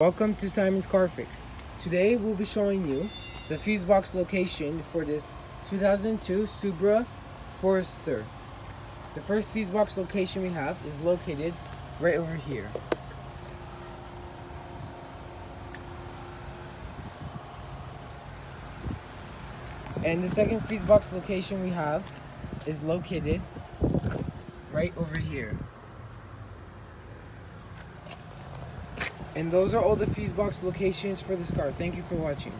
Welcome to Simon's Car Fix. Today we'll be showing you the fuse box location for this 2002 Subaru Forester. The first fuse box location we have is located right over here. And the second fuse box location we have is located right over here. And those are all the fuse box locations for this car. Thank you for watching.